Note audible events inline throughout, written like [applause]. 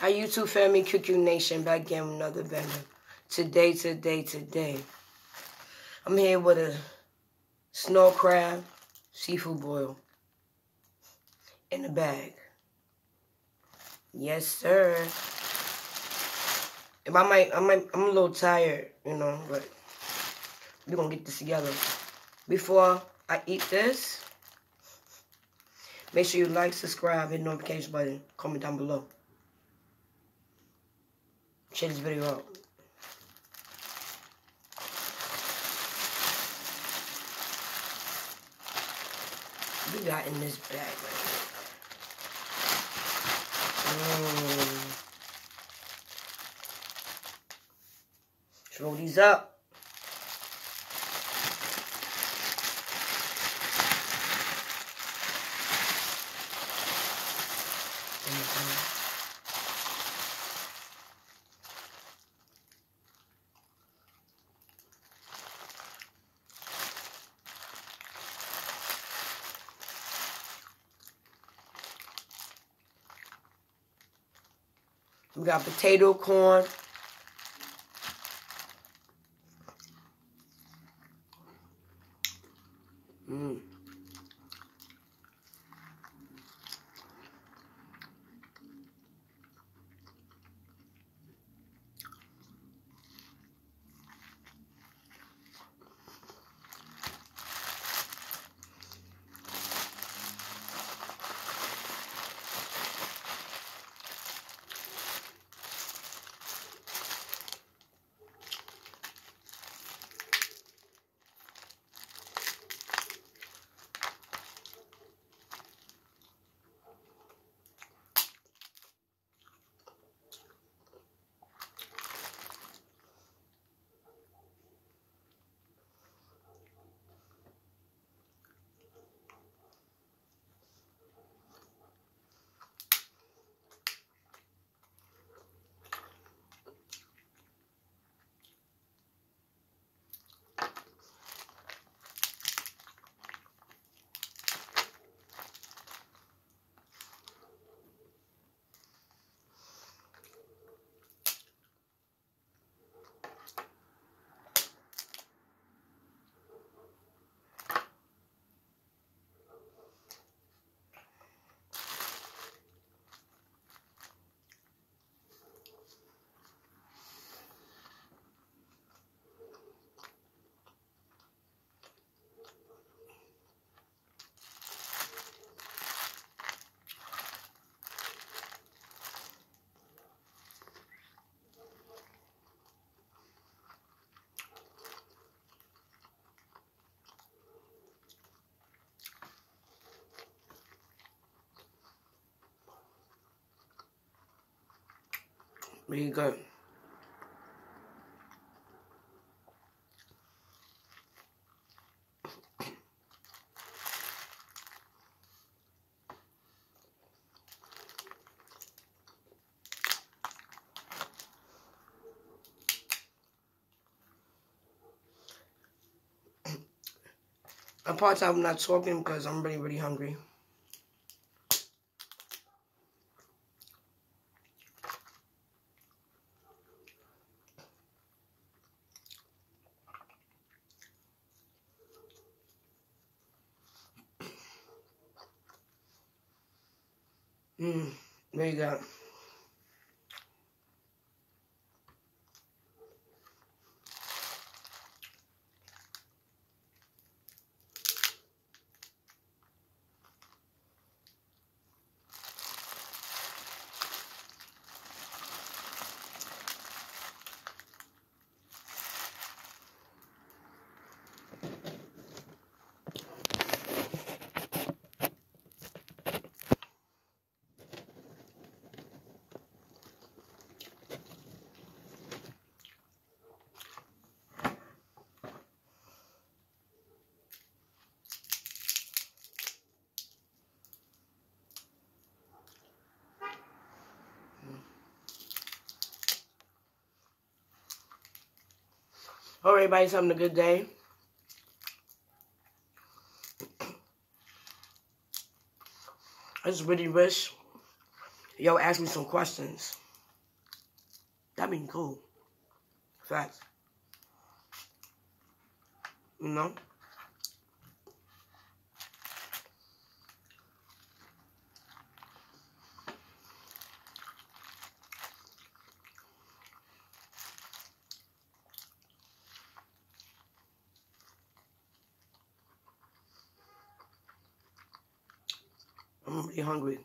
Hi, YouTube family, QQ Nation, back again with another banger. Today, today, today, I'm here with a snow crab seafood boil in the bag. Yes, sir. If I might, I might, I'm a little tired, you know, but we're gonna get this together. Before I eat this, make sure you like, subscribe, hit the notification button, comment down below. Video out. We got in this bag right here. Let's roll these up. We got potato corn. Mm. Really good. [coughs] I'm part time not talking because I'm really, really hungry. Mm, there you Hope everybody's having a good day. I just really wish y'all ask me some questions. That'd be cool. Facts. You know? I'm really hungry.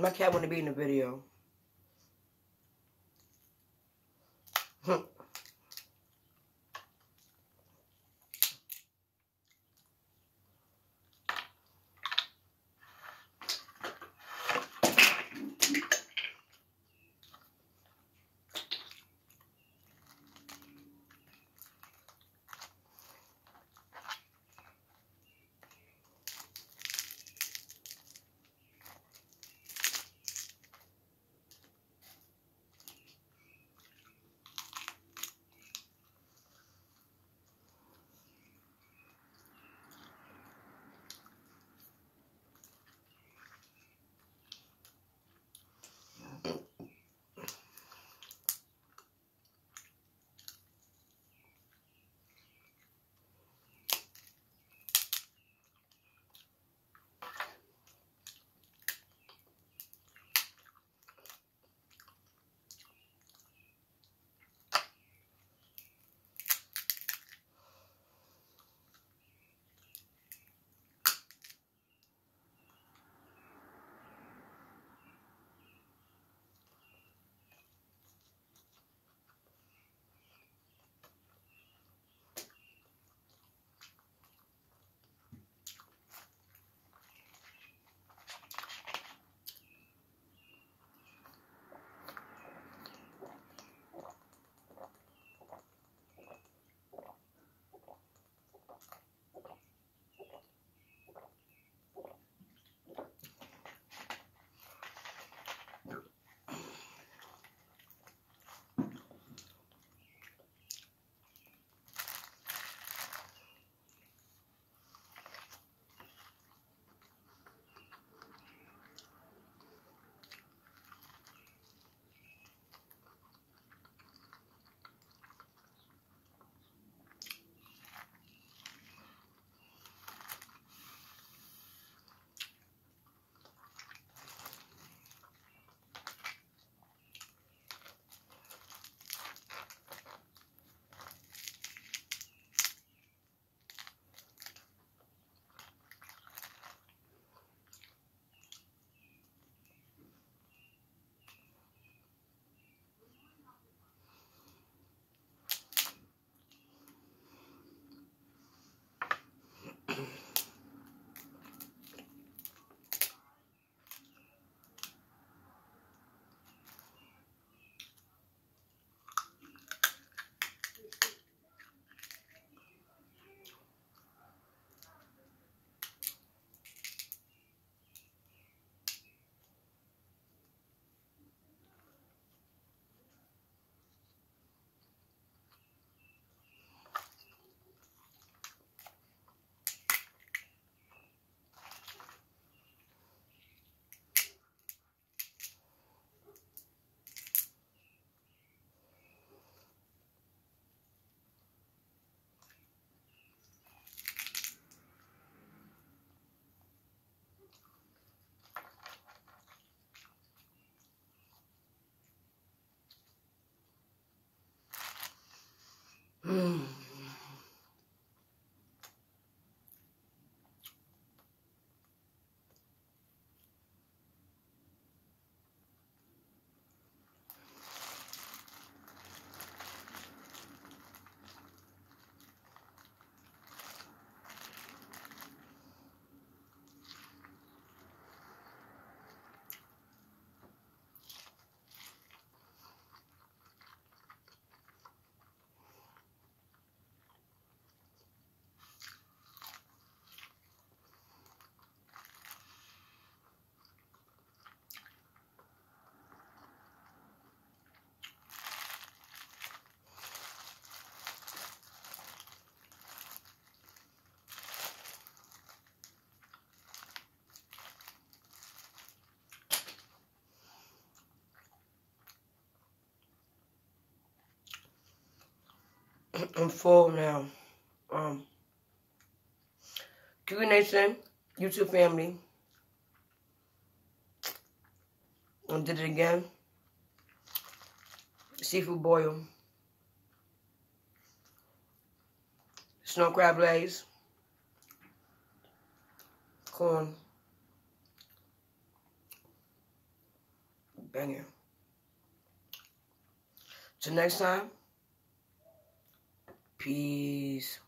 My cat want to be in the video. [laughs] I'm full now. Um, Q Nation, YouTube family. I did it again. Seafood boil. Snow crab legs. Corn. Banger. Till next time. Peace.